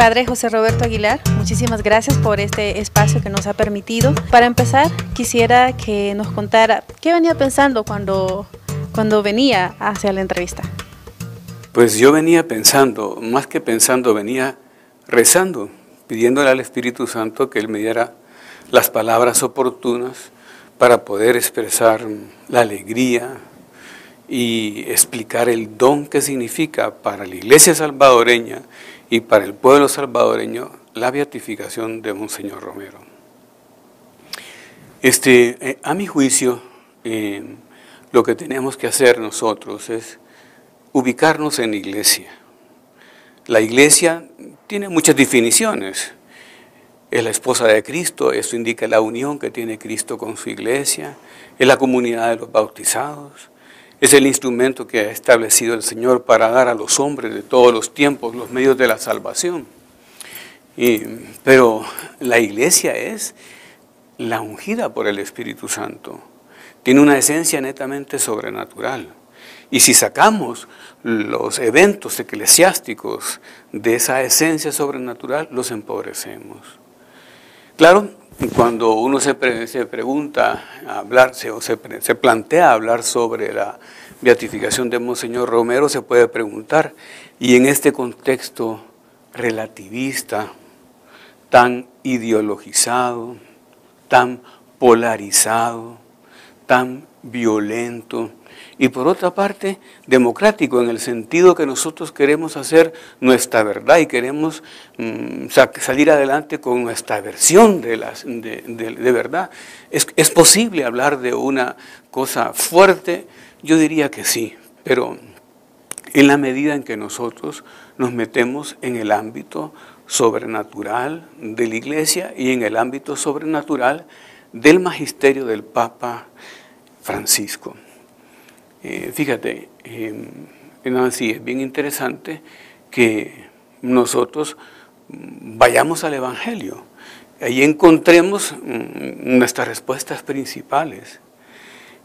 Padre José Roberto Aguilar, muchísimas gracias por este espacio que nos ha permitido. Para empezar, quisiera que nos contara qué venía pensando cuando, cuando venía hacia la entrevista. Pues yo venía pensando, más que pensando, venía rezando, pidiéndole al Espíritu Santo que Él me diera las palabras oportunas para poder expresar la alegría y explicar el don que significa para la iglesia salvadoreña y para el pueblo salvadoreño la beatificación de Monseñor Romero. Este, eh, a mi juicio, eh, lo que tenemos que hacer nosotros es ubicarnos en la iglesia. La iglesia tiene muchas definiciones. Es la esposa de Cristo, eso indica la unión que tiene Cristo con su iglesia, es la comunidad de los bautizados, es el instrumento que ha establecido el Señor para dar a los hombres de todos los tiempos los medios de la salvación. pero la iglesia es la ungida por el Espíritu Santo. Tiene una esencia netamente sobrenatural. Y si sacamos los eventos eclesiásticos de esa esencia sobrenatural, los empobrecemos. Claro, cuando uno se, pregunta, hablar, o se, se, plantea hablar sobre la beatificación de Monseñor Romero, se puede preguntar, y en este contexto relativista, tan ideologizado, tan polarizado, tan violento, y por otra parte democrático en el sentido que nosotros queremos hacer nuestra verdad y queremos mm, salir adelante con nuestra versión de, las, de, verdad. ¿Es, ¿Es posible hablar de una cosa fuerte? Yo diría que sí, pero en la medida en que nosotros nos metemos en el ámbito sobrenatural de la Iglesia y en el ámbito sobrenatural del magisterio del Papa Francisco. Eh, fíjate, eh, es bien interesante que nosotros vayamos al Evangelio. Ahí encontremos mm, nuestras respuestas principales.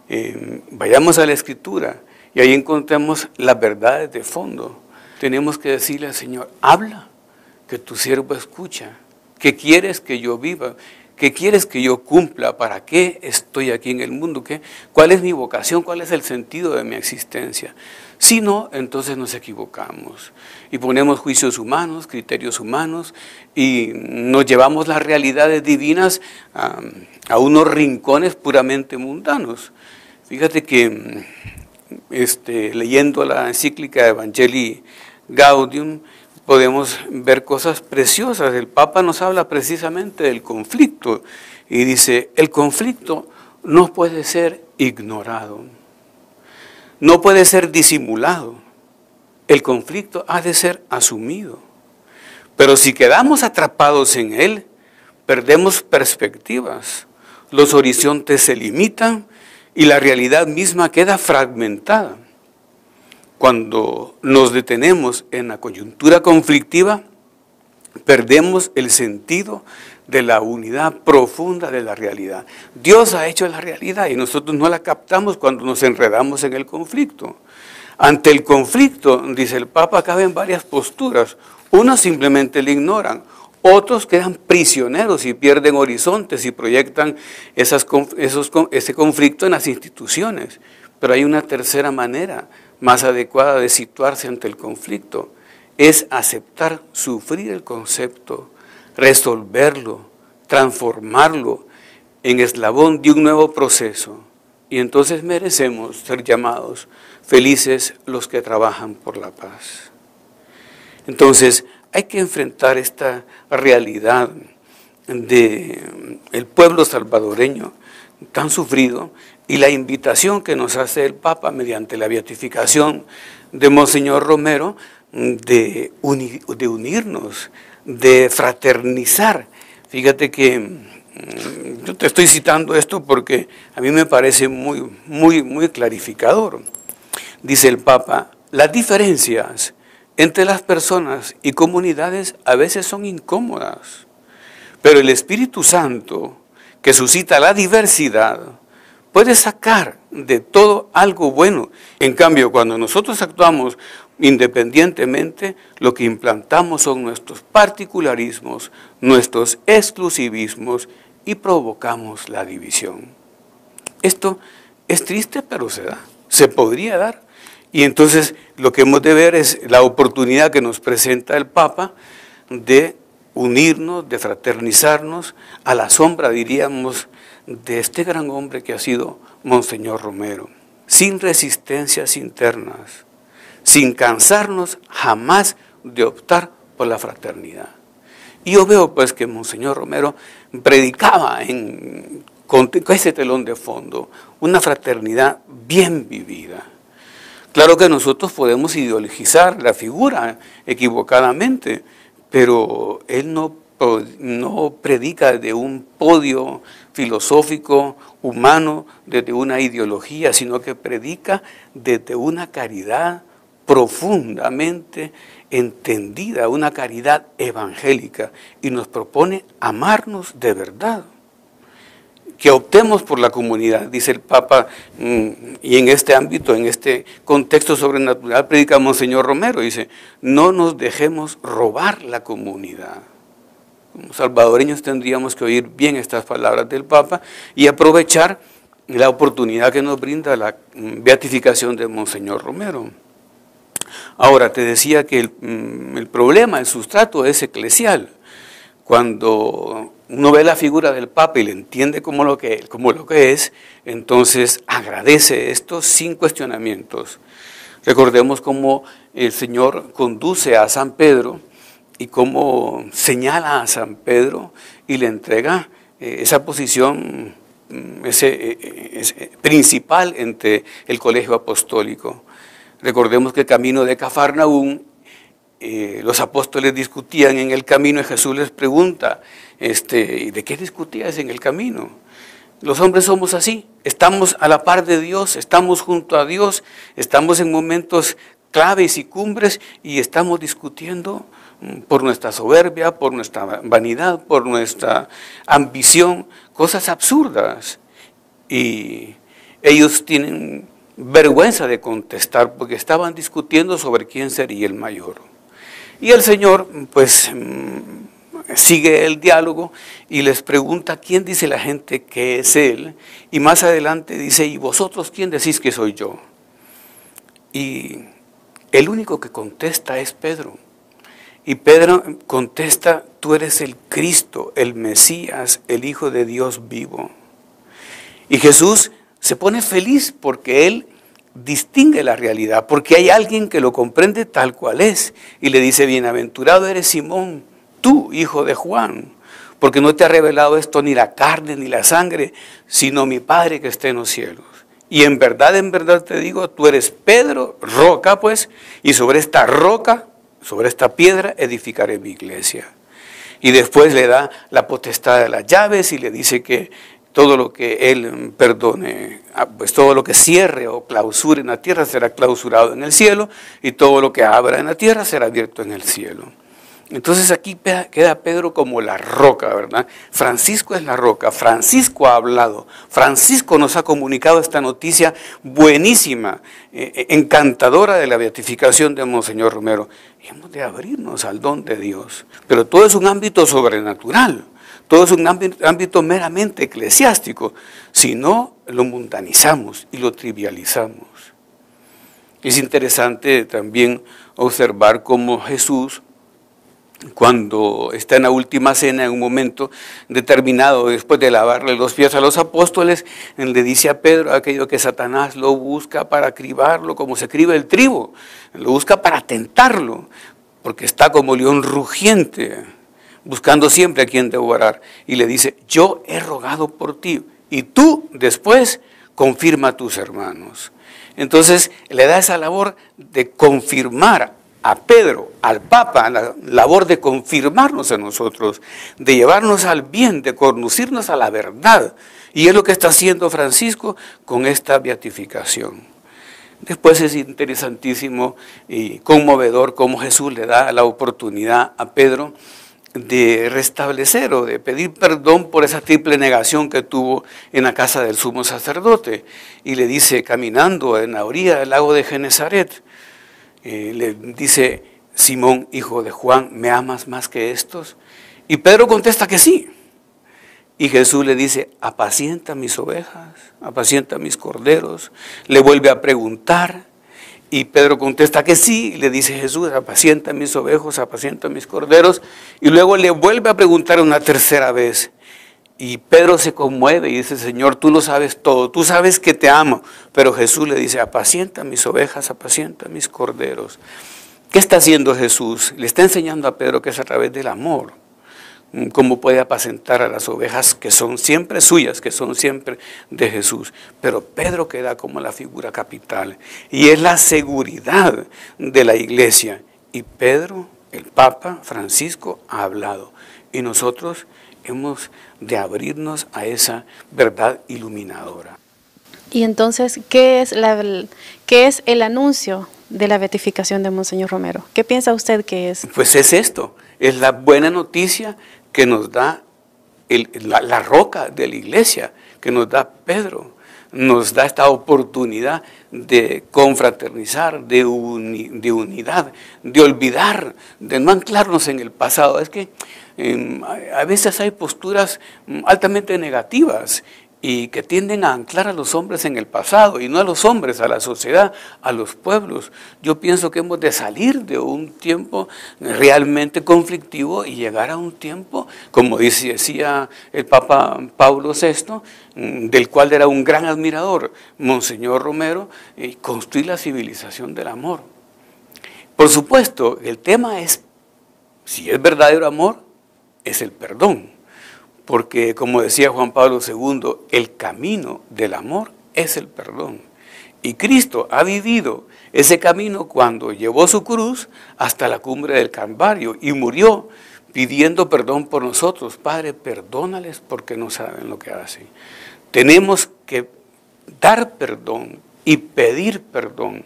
Em, vayamos a la Escritura y ahí encontremos las verdades de fondo. Tenemos que decirle al Señor, habla, que tu siervo escucha, que quieres que yo viva. ¿Qué quieres que yo cumpla? ¿Para qué estoy aquí en el mundo? ¿Qué? ¿Cuál es mi vocación? ¿Cuál es el sentido de mi existencia? Si no, entonces nos equivocamos y ponemos juicios humanos, criterios humanos y nos llevamos las realidades divinas a, unos rincones puramente mundanos. Fíjate que este, leyendo la encíclica Evangelii Gaudium, podemos ver cosas preciosas. El Papa nos habla precisamente del conflicto y dice, el conflicto no puede ser ignorado, no puede ser disimulado, el conflicto ha de ser asumido. Pero si quedamos atrapados en él, perdemos perspectivas, los horizontes se limitan y la realidad misma queda fragmentada. Cuando nos detenemos en la coyuntura conflictiva, perdemos el sentido de la unidad profunda de la realidad. Dios ha hecho la realidad y nosotros no la captamos cuando nos enredamos en el conflicto. Ante el conflicto, dice el Papa, caben varias posturas. Unos simplemente le ignoran, otros quedan prisioneros y pierden horizontes y proyectan esas, esos, ese conflicto en las instituciones. Pero hay una tercera manera más adecuada de situarse ante el conflicto, es aceptar, sufrir el concepto, resolverlo, transformarlo en eslabón de un nuevo proceso. Y entonces merecemos ser llamados felices los que trabajan por la paz. Entonces hay que enfrentar esta realidad del el pueblo salvadoreño tan sufrido y la invitación que nos hace el Papa mediante la beatificación de Monseñor Romero de, de unirnos, de fraternizar. Fíjate que mm, yo te estoy citando esto porque a mí me parece muy, muy, muy clarificador. Dice el Papa, las diferencias entre las personas y comunidades a veces son incómodas, pero el Espíritu Santo, que suscita la diversidad, puede sacar de todo algo bueno. En cambio, cuando nosotros actuamos independientemente, lo que implantamos son nuestros particularismos, nuestros exclusivismos y provocamos la división. Esto es triste, pero se da, se podría dar. Y entonces lo que hemos de ver es la oportunidad que nos presenta el Papa de unirnos, de fraternizarnos a la sombra, diríamos, de este gran hombre que ha sido Monseñor Romero, sin resistencias internas, sin cansarnos jamás de optar por la fraternidad. Y yo veo pues que Monseñor Romero predicaba en, con ese telón de fondo una fraternidad bien vivida. Claro que nosotros podemos ideologizar la figura equivocadamente, pero él no, no predica de un podio filosófico, humano, desde una ideología, sino que predica desde una caridad profundamente entendida, una caridad evangélica, y nos propone amarnos de verdad que optemos por la comunidad, dice el Papa, mm, y en este ámbito, en este contexto sobrenatural, predica Monseñor Romero, dice, no nos dejemos robar la comunidad. Como salvadoreños tendríamos que oír bien estas palabras del Papa y aprovechar la oportunidad que nos brinda la mm, beatificación de Monseñor Romero. Ahora, te decía que el, mm, el problema, el sustrato es eclesial. Cuando uno ve la figura del Papa y le entiende como lo que, como lo que es, entonces agradece esto sin cuestionamientos. Recordemos cómo el Señor conduce a San Pedro y cómo señala a San Pedro y le entrega eh, esa posición mm, eh, ese, principal entre el colegio apostólico. Recordemos que el camino de Cafarnaún eh, los apóstoles discutían en el camino y Jesús les pregunta, este, ¿de qué discutías en el camino? Los hombres somos así, estamos a la par de Dios, estamos junto a Dios, estamos en momentos claves y cumbres y estamos discutiendo por nuestra soberbia, por nuestra vanidad, por nuestra ambición, cosas absurdas. Y ellos tienen vergüenza de contestar porque estaban discutiendo sobre quién sería el mayor. Y el Señor, pues, mm, sigue el diálogo y les pregunta quién dice la gente que es Él. Y más adelante dice, ¿y vosotros quién decís que soy yo? Y el único que contesta es Pedro. Y Pedro contesta, tú eres el Cristo, el Mesías, el Hijo de Dios vivo. Y Jesús se pone feliz porque Él distingue la realidad, porque hay alguien que lo comprende tal cual es y le dice, bienaventurado eres Simón, tú, hijo de Juan, porque no te ha revelado esto ni la carne ni la sangre, sino mi Padre que está en los cielos. Y en verdad, en verdad te digo, tú eres Pedro, roca pues, y sobre esta roca, sobre esta piedra, edificaré mi iglesia. Y después le da la potestad de las llaves y le dice que todo lo que Él perdone, ah, pues todo lo que cierre o clausure en la tierra será clausurado en el cielo y todo lo que abra en la tierra será abierto en el cielo. Entonces aquí queda Pedro como la roca, ¿verdad? Francisco es la roca, Francisco ha hablado, Francisco nos ha comunicado esta noticia buenísima, eh, eh, encantadora de la beatificación de Monseñor Romero. Hemos de abrirnos al don de Dios, pero todo es un ámbito sobrenatural. Todo es un ámbito meramente eclesiástico, si no lo mundanizamos y lo trivializamos. Es interesante también observar cómo Jesús, cuando está en la última cena, en un momento determinado, después de lavarle los pies a los apóstoles, le dice a Pedro aquello que Satanás lo busca para cribarlo, como se criba el trigo, lo busca para tentarlo, porque está como león rugiente buscando siempre a quien devorar. Y le dice, yo he rogado por ti. Y tú después confirma a tus hermanos. Entonces le da esa labor de confirmar a Pedro, al Papa, la labor de confirmarnos a nosotros, de llevarnos al bien, de conducirnos a la verdad. Y es lo que está haciendo Francisco con esta beatificación. Después es interesantísimo y conmovedor cómo Jesús le da la oportunidad a Pedro de restablecer o de pedir perdón por esa triple negación que tuvo en la casa del sumo sacerdote. Y le dice, caminando en la orilla del lago de Genezaret, eh, le dice, Simón, hijo de Juan, ¿me amas más que estos? Y Pedro contesta que sí. Y Jesús le dice, apacienta mis ovejas, apacienta mis corderos. Le vuelve a preguntar y Pedro contesta que sí, y le dice Jesús, apacienta mis ovejos, apacienta mis corderos, y luego le vuelve a preguntar una tercera vez. Y Pedro se conmueve y dice, Señor, tú lo sabes todo, tú sabes que te amo. Pero Jesús le dice, apacienta mis ovejas, apacienta mis corderos. ¿Qué está haciendo Jesús? Le está enseñando a Pedro que es a través del amor cómo puede apacentar a las ovejas que son siempre suyas, que son siempre de Jesús. Pero Pedro queda como la figura capital y es la seguridad de la iglesia. Y Pedro, el Papa Francisco, ha hablado. Y nosotros hemos de abrirnos a esa verdad iluminadora. Y entonces, ¿qué es, la, es el anuncio de la beatificación de Monseñor Romero? ¿Qué piensa usted que es? Pues es esto, es la buena noticia que nos da la, roca de la iglesia, que nos da Pedro, nos da esta oportunidad de confraternizar, de, de unidad, de olvidar, de no anclarnos en el pasado. Es que em, a veces hay posturas altamente negativas y que tienden a anclar a los hombres en el pasado y no a los hombres, a la sociedad, a los pueblos. Yo pienso que hemos de salir de un tiempo realmente conflictivo y llegar a un tiempo, como decía el Papa Pablo VI, mm, del cual era un gran admirador, Monseñor Romero, y construir la civilización del amor. Por supuesto, el tema es, si es verdadero amor, es el perdón porque como decía Juan Pablo II, el camino del amor es el perdón. Y Cristo ha vivido ese camino cuando llevó su cruz hasta la cumbre del Calvario y murió pidiendo perdón por nosotros. Padre, perdónales porque no saben lo que hacen. Tenemos que dar perdón y pedir perdón,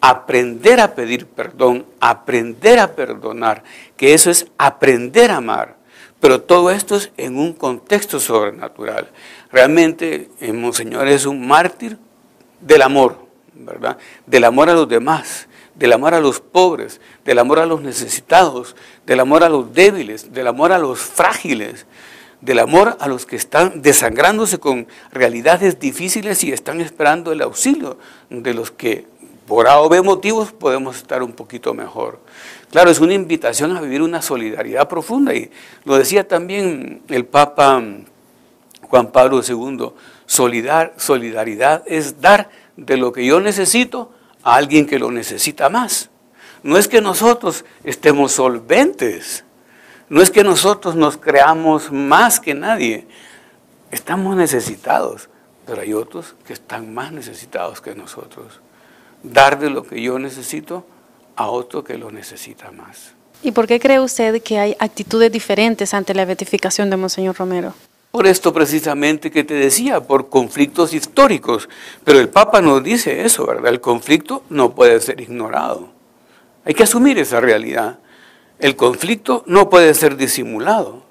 aprender a pedir perdón, aprender a perdonar, que eso es aprender a amar. Pero todo esto es en un contexto sobrenatural. Realmente, eh, Monseñor es un mártir del amor, ¿verdad? Del amor a los demás, del amor a los pobres, del amor a los necesitados, del amor a los débiles, del amor a los frágiles, del amor a los que están desangrándose con realidades difíciles y están esperando el auxilio de los que por A o B motivos podemos estar un poquito mejor. Claro, es una invitación a vivir una solidaridad profunda y lo decía también el Papa Juan Pablo II, solidaridad es dar de lo que yo necesito a alguien que lo necesita más. No es que nosotros estemos solventes, no es que nosotros nos creamos más que nadie, estamos necesitados, pero hay otros que están más necesitados que nosotros. Dar de lo que yo necesito a otro que lo necesita más. ¿Y por qué cree usted que hay actitudes diferentes ante la beatificación de Monseñor Romero? Por esto precisamente que te decía, por conflictos históricos. Pero el Papa nos dice eso, ¿verdad? El conflicto no puede ser ignorado. Hay que asumir esa realidad. El conflicto no puede ser disimulado.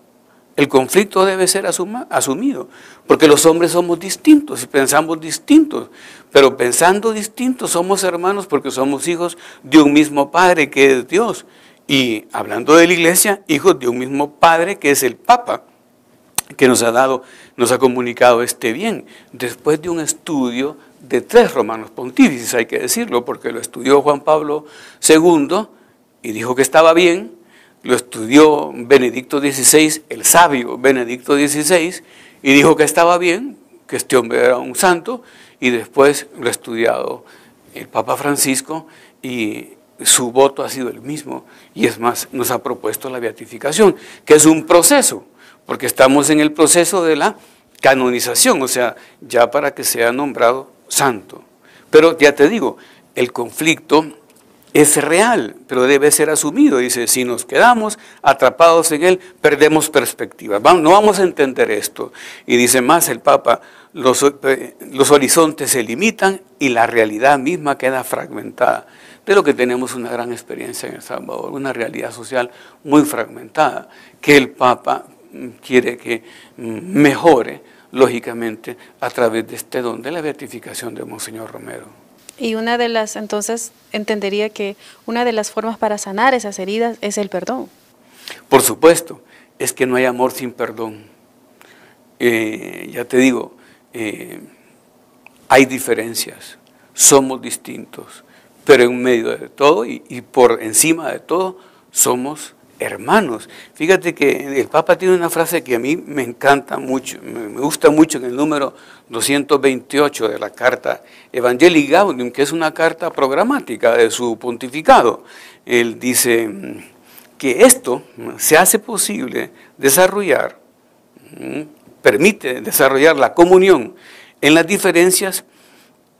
El conflicto debe ser asumido, porque los hombres somos distintos y pensamos distintos, pero pensando distintos somos hermanos porque somos hijos de un mismo Padre que es Dios. Y hablando de la iglesia, hijos de un mismo Padre que es el Papa, que nos ha dado, nos ha comunicado este bien, después de un estudio de tres romanos pontífices, hay que decirlo, porque lo estudió Juan Pablo II y dijo que estaba bien, lo estudió Benedicto XVI, el sabio Benedicto XVI, y dijo que estaba bien, que este hombre era un santo, y después lo ha estudiado el Papa Francisco y su voto ha sido el mismo, y es más, nos ha propuesto la beatificación, que es un proceso, porque estamos en el proceso de la canonización, o sea, ya para que sea nombrado santo. Pero ya te digo, el conflicto es real, pero debe ser asumido. Dice, si nos quedamos atrapados en él, perdemos perspectiva. No vamos a entender esto. Y dice más el Papa, los, eh, los horizontes se limitan y la realidad misma queda fragmentada. de lo que tenemos una gran experiencia en El Salvador, una realidad social muy fragmentada, que el Papa mm, quiere que mm, mejore, lógicamente, a través de este don de la beatificación de Monseñor Romero. Y una de las, entonces, entendería que una de las formas para sanar esas heridas es el perdón. Por supuesto, es que no hay amor sin perdón. Eh, ya te digo, eh, hay diferencias, somos distintos, pero en medio de todo y, por encima de todo somos hermanos. Fíjate que el Papa tiene una frase que a mí me encanta mucho, me gusta mucho en el número 228 de la carta Evangelii Gaudium, que es una carta programática de su pontificado. Él dice que esto se hace posible desarrollar, permite desarrollar la comunión en las diferencias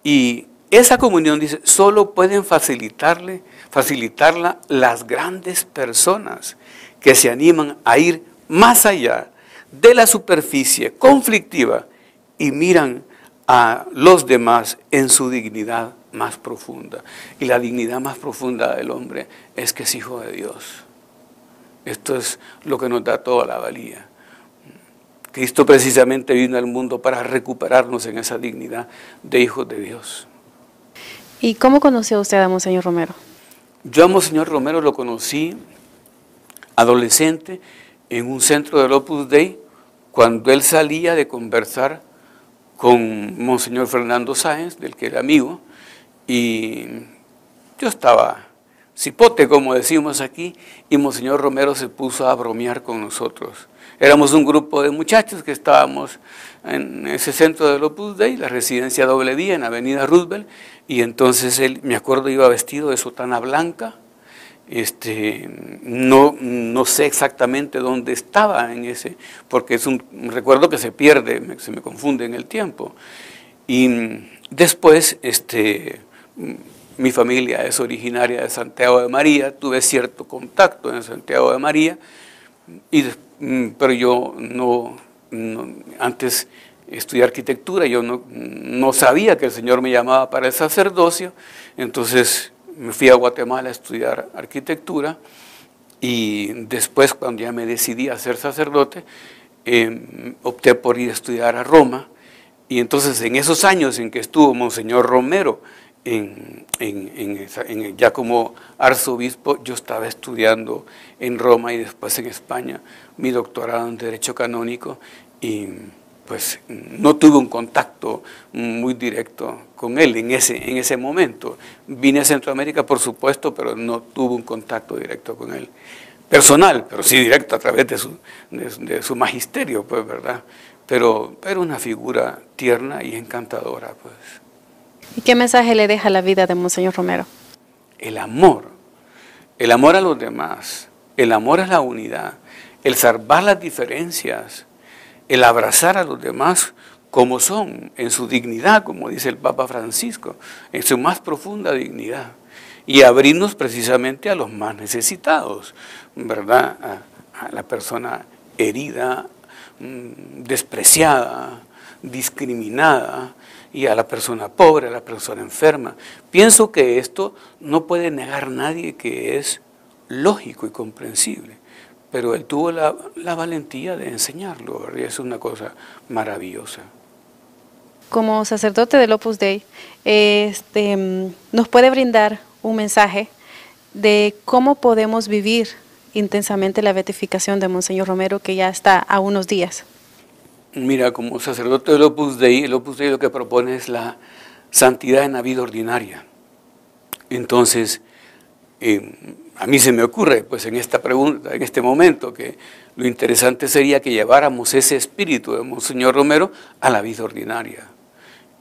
y esa comunión, dice, solo pueden facilitarle, facilitarla las grandes personas que se animan a ir más allá de la superficie conflictiva y miran a los demás en su dignidad más profunda. Y la dignidad más profunda del hombre es que es hijo de Dios. Esto es lo que nos da toda la valía. Cristo precisamente vino al mundo para recuperarnos en esa dignidad de hijos de Dios. ¿Y cómo conoció usted a Monseñor Romero? Yo a Monseñor Romero lo conocí adolescente en un centro del Opus Dei cuando él salía de conversar con Monseñor Fernando Sáenz, del que era amigo, y yo estaba cipote, como decimos aquí, y Monseñor Romero se puso a bromear con nosotros. Éramos un grupo de muchachos que estábamos en ese centro del Opus Dei, la residencia doble día en Avenida Roosevelt, y entonces él, me acuerdo, iba vestido de sotana blanca, este, no, no sé exactamente dónde estaba en ese, porque es un recuerdo que se pierde, se me confunde en el tiempo. Y después, este, mi familia es originaria de Santiago de María, tuve cierto contacto en Santiago de María, y, mm, pero yo no, antes estudié arquitectura, yo no, no, sabía que el Señor me llamaba para el sacerdocio, entonces me fui a Guatemala a estudiar arquitectura y después cuando ya me decidí a ser sacerdote, em, opté por ir a estudiar a Roma y entonces en esos años en que estuvo Monseñor Romero en, ya como arzobispo, yo estaba estudiando en Roma y después en España mi doctorado en Derecho Canónico y pues no tuve un contacto muy directo con él en ese, en ese momento. Vine a Centroamérica, por supuesto, pero no tuve un contacto directo con él. Personal, pero sí directo a través de su, de, su magisterio, pues, ¿verdad? Pero era una figura tierna y encantadora, pues. ¿Y qué mensaje le deja la vida de Monseñor Romero? El amor, el amor a los demás, el amor a la unidad, el salvar las diferencias, el abrazar a los demás como son, en su dignidad, como dice el Papa Francisco, en su más profunda dignidad, y abrirnos precisamente a los más necesitados, ¿verdad? A, la persona herida, mm, despreciada, discriminada, y a la persona pobre, a la persona enferma. Pienso que esto no puede negar nadie que es lógico y comprensible, pero él tuvo la, valentía de enseñarlo, y es una cosa maravillosa. Como sacerdote del Opus Dei, este, nos puede brindar un mensaje de cómo podemos vivir intensamente la beatificación de Monseñor Romero, que ya está a unos días. Mira, como sacerdote del Opus Dei, el Opus Dei lo que propone es la santidad en la vida ordinaria. Entonces, eh, a mí se me ocurre, pues en esta pregunta, en este momento, que lo interesante sería que lleváramos ese espíritu de Monseñor Romero a la vida ordinaria.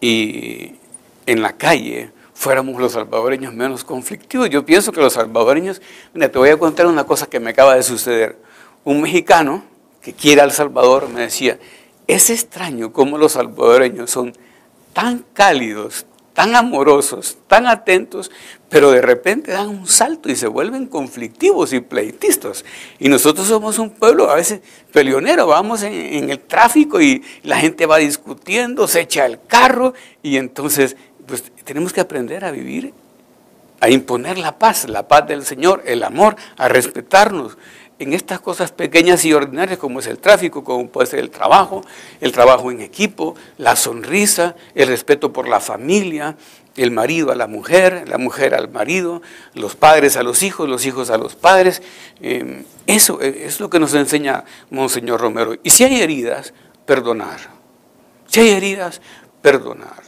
Y en la calle fuéramos los salvadoreños menos conflictivos. Yo pienso que los salvadoreños, mira, te voy a contar una cosa que me acaba de suceder. Un mexicano que quiere al Salvador me decía, es extraño cómo los salvadoreños son tan cálidos, tan amorosos, tan atentos, pero de repente dan un salto y se vuelven conflictivos y pleitistas. Y nosotros somos un pueblo a veces peleonero, vamos en, el tráfico y la gente va discutiendo, se echa el carro y entonces pues tenemos que aprender a vivir a imponer la paz, la paz del Señor, el amor, a respetarnos en estas cosas pequeñas y ordinarias como es el tráfico, como puede ser el trabajo, el trabajo en equipo, la sonrisa, el respeto por la familia, el marido a la mujer, la mujer al marido, los padres a los hijos, los hijos a los padres. Em, eso es lo que nos enseña Monseñor Romero. Y si hay heridas, perdonar. Si hay heridas, perdonar.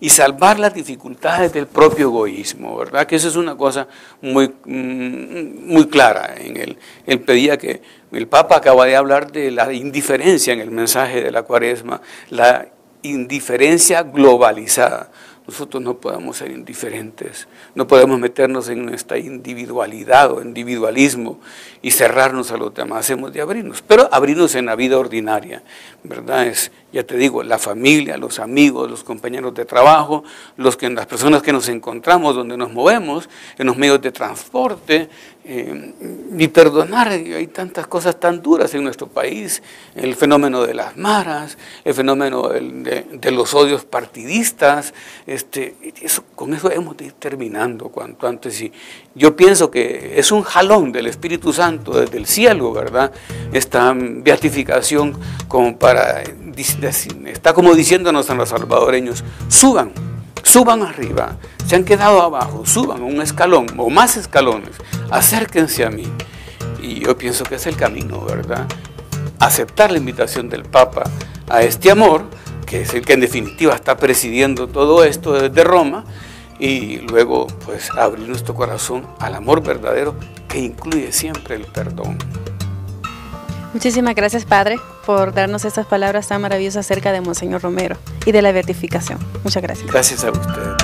Y, salvar las dificultades del propio egoísmo, ¿verdad? Que eso es una cosa muy, mm, muy clara. En el, él pedía que el Papa acaba de hablar de la indiferencia en el mensaje de la cuaresma, la indiferencia globalizada. Nosotros no podemos ser indiferentes, no podemos meternos en nuestra individualidad o individualismo y cerrarnos a los demás. Hemos de abrirnos, pero abrirnos en la vida ordinaria, ¿verdad? Es, ya te digo, la familia, los amigos, los compañeros de trabajo, los que, las personas que nos encontramos, donde nos movemos, en los medios de transporte, eh, y perdonar, hay tantas cosas tan duras en nuestro país, el fenómeno de las maras, el fenómeno de, los odios partidistas, este, con eso hemos de ir terminando cuanto antes. Y yo pienso que es un jalón del Espíritu Santo desde el cielo, ¿verdad? Esta beatificación como para, está como diciéndonos a los salvadoreños, suban, suban arriba, se han quedado abajo, suban un escalón o más escalones, acérquense a mí. Y yo pienso que es el camino, ¿verdad? Aceptar la invitación del Papa a este amor, que es el que en definitiva está presidiendo todo esto desde Roma, y luego pues abrir nuestro corazón al amor verdadero que incluye siempre el perdón. Muchísimas gracias, Padre, por darnos estas palabras tan maravillosas acerca de Monseñor Romero y de la beatificación. Muchas gracias. Gracias a usted.